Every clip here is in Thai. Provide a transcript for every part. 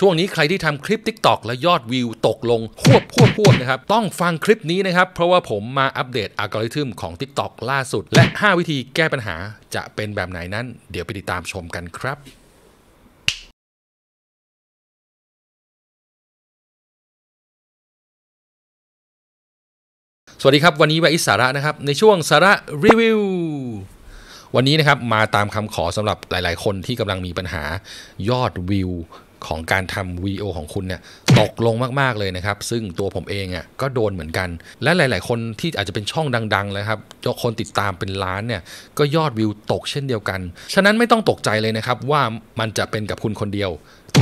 ช่วงนี้ใครที่ทำคลิป TikTok และยอดวิวตกลงควบควบควบนะครับ ต้องฟังคลิปนี้นะครับ เพราะว่าผมมาอัปเดตอัลกอริทึมของ TikTok ล่าสุด และ 5 วิธีแก้ปัญหาจะเป็นแบบไหนนั้น เดี๋ยวไปติดตามชมกันครับสวัสดีครับ วันนี้วอิสาระนะครับ ในช่วงสาระรีวิววันนี้นะครับมาตามคำขอสำหรับหลาย ๆ คนที่กำลังมีปัญหายอดวิว ของการทำวีโอของคุณเนี่ยตกลงมาก ๆ เลยนะครับ ซึ่งตัวผมเองอะก็โดนเหมือนกัน และหลาย ๆ คนที่อาจจะเป็นช่องดังๆเลยครับคนติดตามเป็นล้านเนี่ยก็ยอดวิวตกเช่นเดียวกัน ฉะนั้นไม่ต้องตกใจเลยนะครับ ว่ามันจะเป็นกับคุณคนเดียว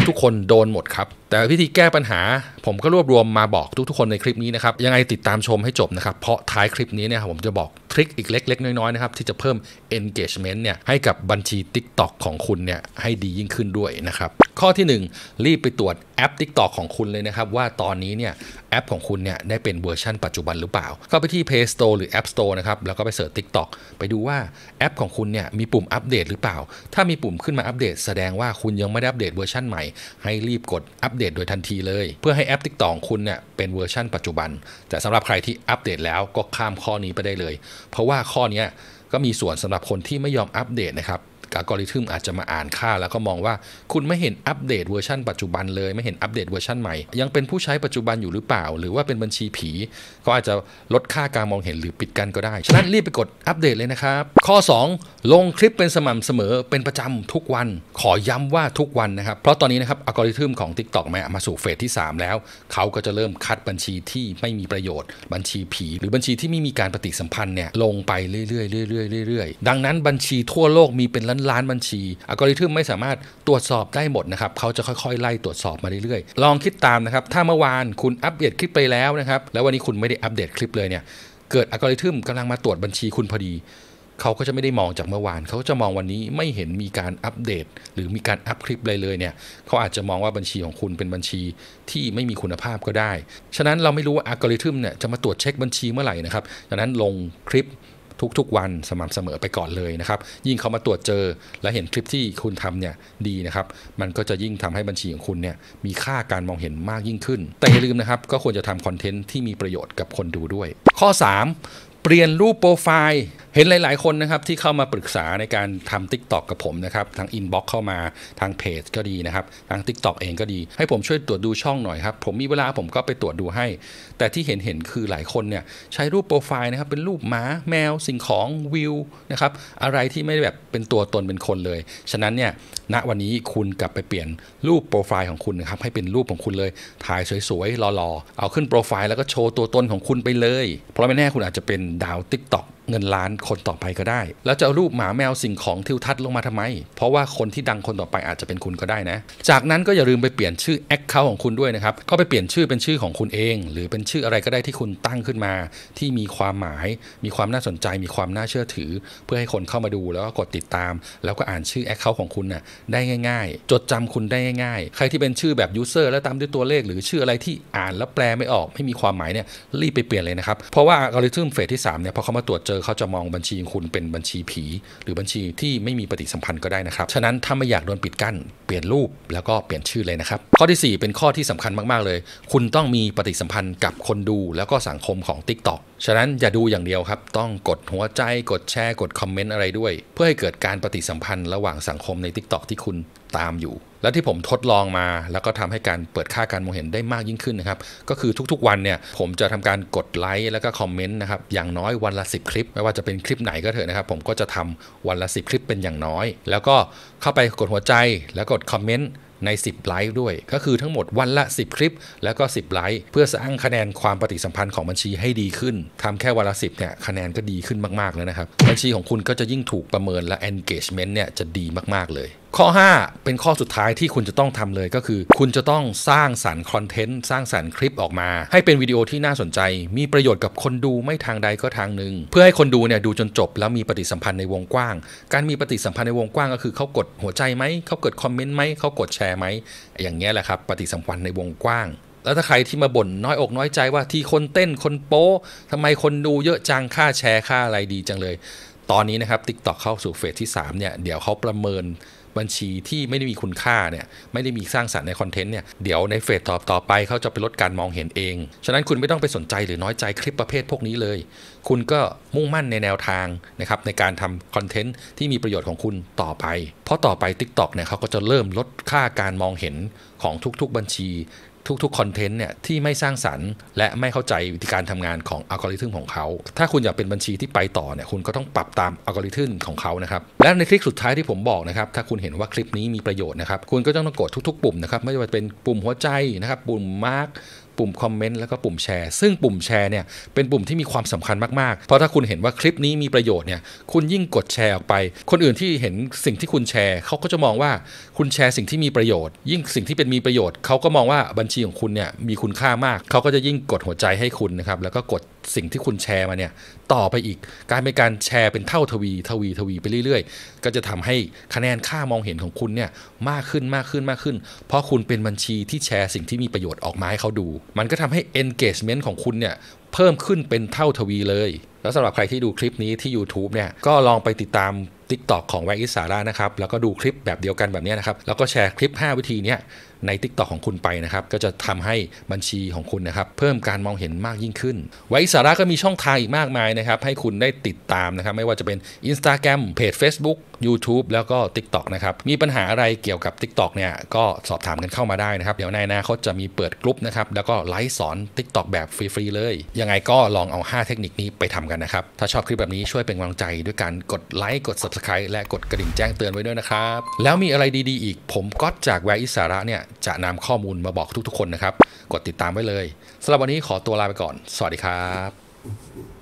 ทุกๆคนโดนหมดครับ แต่วิธีแก้ปัญหา ผมก็รวบรวมมาบอกทุก ๆ คนในคลิปนี้นะครับ ยังไงติดตามชมให้จบนะครับ เพราะท้ายคลิปนี้เนี่ยผมจะบอกทริคอีกเล็ก ๆ น้อย ๆ นะครับ ที่จะเพิ่ม engagement เนี่ยให้กับบัญชี TikTok ของคุณเนี่ยให้ดียิ่งขึ้นด้วยนะครับข้อที่ 1 รีบไปตรวจแอป TikTok ของคุณเลยนะครับ ว่าตอนนี้เนี่ยแอปของคุณเนี่ยได้เป็นเวอร์ชันปัจจุบันหรือเปล่าเข้าไปที่ Play Store หรือ App Store นะครับ แล้วก็ไป search TikTok ไปดูว่าแอปของคุณเนี่ยมีปุ่มอัปเดตหรือเปล่า ถ้ามีปุ่มขึ้นมาอัปเดต แสดงว่าคุณยังไม่ได้อัปเดตเวอร์ชันใหม่ ให้รีบกดอัปเดตโดยทันทีเลย เพื่อให้แอป TikTok ของคุณเนี่ยเป็นเวอร์ชันปัจจุบัน แต่สำหรับใครที่อัปเดตแล้วก็ข้ามข้อนี้ไปได้เลย เพราะว่าข้อนี้ก็มีส่วนสำหรับคนที่ไม่ยอมอัปเดตนะครับ อัลกอริทึมอาจจะมาอ่านค่า แล้วก็มองว่าคุณไม่เห็นอัปเดตเวอร์ชันปัจจุบันเลยไม่เห็นอัปเดตเวอร์ชันใหม่ ยังเป็นผู้ใช้ปัจจุบันอยู่หรือเปล่า หรือว่าเป็นบัญชีผีก็อาจจะลดค่าการมองเห็นหรือปิดกั้นก็ได้ ฉะนั้นรีบไปกดอัปเดตเลยนะครับ ข้อ 2 ลงคลิปเป็นสม่ำเสมอเป็นประจำทุกวัน ขอย้ำว่าทุกวันนะครับ เพราะตอนนี้นะครับอัลกอริทึมของ TikTok มามาสู่เฟสที่ 3 แล้ว เขาก็จะเริ่มคัดบัญชีที่ไม่มีประโยชน์ บัญชีผี หรือบัญชีที่ไม่มีการปฏิสัมพันธ์เนี่ยลงไปเรื่อยๆเรื่อยๆเรื่อยๆดังนั้นบัญชีทั่วโลกมีเป็นล้านล้านบัญชีอัลกอริทึมไม่สามารถตรวจสอบได้หมดนะครับเขาจะค่อยๆ ไล่ตรวจสอบมาเรื่อยๆ ลองคิดตามนะครับ ถ้าเมื่อวานคุณอัปเดตคลิปไปแล้วนะครับ แล้ววันนี้คุณไม่ได้อัปเดตคลิปเลยเนี่ย เกิดอัลกอริทึมกำลังมาตรวจบัญชีคุณพอดี เขาก็จะไม่ได้มองจากเมื่อวาน เขาจะมองวันนี้ไม่เห็นมีการอัปเดต หรือมีการอัพคลิปเลยเลยเนี่ย เขาอาจจะมองว่าบัญชีของคุณเป็นบัญชีที่ไม่มีคุณภาพก็ได้ ฉะนั้นเราไม่รู้ว่าอัลกอริทึมเนี่ยจะมาตรวจเช็คบัญชีเมื่อไหร่นะครับ ฉะนั้นลงคลิป ทุกๆ วันสม่ำเสมอไปก่อนเลยนะครับ ยิ่งเขามาตรวจเจอ และเห็นคลิปที่คุณทำเนี่ยดีนะครับ มันก็จะยิ่งทำให้บัญชีของคุณเนี่ยมีค่าการมองเห็นมากยิ่งขึ้น แต่อย่าลืมนะครับ ก็ควรจะทำคอนเทนต์ที่มีประโยชน์กับคนดูด้วย ข้อ 3 เปลี่ยนรูปโปรไฟล์ เห็นหลาย ๆ คนนะครับที่เข้ามาปรึกษาในการทำ Tik t o อกกับผมนะครับทางอินบ็อกเข้ามาทางเพจก็ดีนะครับทาง Tik t o อกเองก็ดี ให้ผมช่วยตรวจดูช่องหน่อยครับผมมีเวลาผมก็ไปตรวจดูให้ แต่ที่เห็นเห็นคือหลายคนเนี่ยใช้รูปโปรไฟล์นะครับเป็นรูปหมาแมวสิ่งของวิวนะครับอะไรที่ไม่ได้แบบเป็นตัวตนเป็นคนเลย ฉะนั้นเนี่ยณวันนี้คุณกลับไปเปลี่ยนรูปโปรไฟล์ของคุณนะครับให้เป็นรูปของคุณเลยถ่ายสวยๆหล่อๆเอาขึ้นโปรไฟล์แล้วก็โชว์ตัวตนของคุณไปเลย เพราะไม่แน่คุณอาจจะเป็นดาว Tik t o อก เงินล้านคนต่อไปก็ได้ แล้วจะเอารูปหมาแมวสิ่งของทิวทัศน์ลงมาทำไม เพราะว่าคนที่ดังคนต่อไปอาจจะเป็นคุณก็ได้นะ จากนั้นก็อย่าลืมไปเปลี่ยนชื่อ account ของคุณด้วยนะครับ ก็ไปเปลี่ยนชื่อเป็นชื่อของคุณเอง หรือเป็นชื่ออะไรก็ได้ที่คุณตั้งขึ้นมา ที่มีความหมาย มีความน่าสนใจ มีความน่าเชื่อถือ เพื่อให้คนเข้ามาดูแล้วก็กดติดตาม แล้วก็อ่านชื่อ account ของคุณน่ะได้ง่ายๆ จดจำคุณได้ง่ายๆ ใครที่เป็นชื่อแบบ user แล้วตามด้วยตัวเลข หรือชื่ออะไรที่อ่านแล้วแปลไม่ออก ไม่มีความหมายเนี่ยรีบไปเปลี่ยนเลยนะครับ เพราะว่าอัลกอริทึมเฟสที่3เนี่ยพอเขามาตรวจเจอเขาจะมองบัญชีของคุณเป็นบัญชีผี หรือบัญชีที่ไม่มีปฏิสัมพันธ์ก็ได้นะครับ ฉะนั้นถ้าไม่อยากโดนปิดกั้นเปลี่ยนรูปแล้วก็เปลี่ยนชื่อเลยนะครับ ข้อที่ 4 เป็นข้อที่สำคัญมากๆเลย คุณต้องมีปฏิสัมพันธ์กับคนดูแล้วก็สังคมของ TikTok ฉะนั้นอย่าดูอย่างเดียวครับ ต้องกดหัวใจกดแชร์กดคอมเมนต์อะไรด้วย เพื่อให้เกิดการปฏิสัมพันธ์ระหว่างสังคมใน TikTok ที่คุณตามอยู่ และที่ผมทดลองมา แล้วก็ทำให้การเปิดค่าการมองเห็นได้มากยิ่งขึ้นนะครับ ก็คือทุกๆวันเนี่ยผมจะทำการกดไลค์แล้วก็คอมเมนต์นะครับอย่างน้อยวันละ 10 คลิป ไม่ว่าจะเป็นคลิปไหนก็เถอะนะครับ ผมก็จะทำวันละ 10 คลิปเป็นอย่างน้อย แล้วก็เข้าไปกดหัวใจแล้วกดคอมเมนต์ใน 10 ไลค์ด้วย ก็คือทั้งหมดวันละ 10 คลิป แล้วก็ 10 ไลค์เพื่อสร้างคะแนนความปฏิสัมพันธ์ของบัญชีให้ดีขึ้นทำแค่วันละ 10 เนี่ย คะแนนก็ดีขึ้นมาก ๆ แล้วนะครับ บัญชีของคุณก็จะยิ่งถูกประเมินและ engagement เนี่ย จะดีมาก ๆ เลย ข้อ 5 เป็นข้อสุดท้ายที่คุณจะต้องทำเลยก็คือ คุณจะต้องสร้างสรรค์คอนเทนต์สร้างสรรค์คลิปออกมา ให้เป็นวิดีโอที่น่าสนใจ มีประโยชน์กับคนดูไม่ทางใดก็ทางหนึ่งเพื่อให้คนดูเนี่ยดูจนจบ แล้วมีปฏิสัมพันธ์ในวงกว้าง การมีปฏิสัมพันธ์ในวงกว้างก็คือเขากดหัวใจไหมเขากดคอมเมนต์ไหมเขากดแชร์ไหมอย่างเงี้ยแหละครับปฏิสัมพันธ์ในวงกว้างแล้วถ้าใครที่มาบ่นน้อยอกน้อยใจว่าที่คนเต้นคนโป้ทำไมคนดูเยอะจังค่าแชร์ค่าอะไรดีจังเลย ตอนนี้นะครับ TikTok เข้าสู่เฟสที่ 3 เนี่ย เดี๋ยวเขาประเมิน บัญชีที่ไม่ได้มีคุณค่าเนี่ยไม่ได้มีสร้างสรรค์ในคอนเทนต์เนี่ยเดี๋ยวในเฟสต่อต่อไปเขาจะไปลดการมองเห็นเอง ฉะนั้นคุณไม่ต้องไปสนใจหรือน้อยใจคลิปประเภทพวกนี้เลย คุณก็มุ่งมั่นในแนวทางนะครับในการทำคอนเทนต์ที่มีประโยชน์ของคุณต่อไป เพราะต่อไป TikTok เนี่ยเขาก็จะเริ่มลดค่าการมองเห็นของทุกๆบัญชี ทุกๆคอนเทนต์เนี่ยที่ไม่สร้างสรรค์ และไม่เข้าใจวิธีการทำงานของอัลกอริทึมของเขา ถ้าคุณอยากเป็นบัญชีที่ไปต่อเนี่ยคุณก็ต้องปรับตามอัลกอริทึมของเขานะครับและในคลิปสุดท้ายที่ผมบอกนะครับถ้าคุณเห็นว่าคลิปนี้มีประโยชน์นะครับคุณก็ต้องกดทุกๆ ปุ่มนะครับไม่ว่าจะเป็นปุ่มหัวใจนะครับปุ่มมาร์ก ปุ่มคอมเมนต์แล้วก็ปุ่มแชร์ ซึ่งปุ่มแชร์เนี่ยเป็นปุ่มที่มีความสำคัญมากๆ เพราะถ้าคุณเห็นว่าคลิปนี้มีประโยชน์เนี่ยคุณยิ่งกดแชร์ออกไป คนอื่นที่เห็นสิ่งที่คุณแชร์เขาก็จะมองว่าคุณแชร์สิ่งที่มีประโยชน์ ยิ่งสิ่งที่เป็นมีประโยชน์เขาก็มองว่าบัญชีของคุณเนี่ยมีคุณค่ามากเขาก็จะยิ่งกดหัวใจให้คุณนะครับแล้วก็กด สิ่งที่คุณแชร์มาเนี่ยต่อไปอีกการเป็นการแชร์เป็นเท่าทวีทวีทวีไปเรื่อยๆ ก็จะทำให้คะแนนค่ามองเห็นของคุณเนี่ยมากขึ้นมากขึ้นมากขึ้น เพราะคุณเป็นบัญชีที่แชร์สิ่งที่มีประโยชน์ออกมาให้เขาดู มันก็ทำให้ engagement ของคุณเนี่ยเพิ่มขึ้นเป็นเท่าทวีเลย แล้วสำหรับใครที่ดูคลิปนี้ที่ YouTube เนี่ยก็ลองไปติดตาม TikTok ของแวอิสาระนะครับ แล้วก็ดูคลิปแบบเดียวกันแบบนี้นะครับ แล้วก็แชร์คลิป 5 วิธีนี้ใน TikTok ของคุณไปนะครับ ก็จะทำให้บัญชีของคุณนะครับ เพิ่มการมองเห็นมากยิ่งขึ้น ไวอิสาระก็มีช่องทางอีกมากมายนะครับ ให้คุณได้ติดตามนะครับ ไม่ว่าจะเป็น Instagram เพจ Facebook YouTube แล้วก็ TikTok นะครับ มีปัญหาอะไรเกี่ยวกับ TikTok เนี่ย ก็สอบถามกันเข้ามาได้นะครับ เดี๋ยวในอนาคตจะมีเปิดกลุ่มนะครับ แล้วก็ไลฟ์สอน TikTok แบบฟรีๆเลย ยังไงก็ลองเอา 5 เทคนิคนี้ไปทำกันนะครับ ถ้าชอบคลิปแบบนี้ช่วยเป็นกำลังใจด้วยการกดไลค์กด Subscribe และกดกระดิ่งแจ้งเตือนไว้ด้วยนะครับ แล้วมีอะไรดีๆอีก ผมก็จากแวร์อิสาระเนี่ยจะนำข้อมูลมาบอกทุกๆคนนะครับ กดติดตามไว้เลยสำหรับวันนี้ขอตัวลาไปก่อน สวัสดีครับ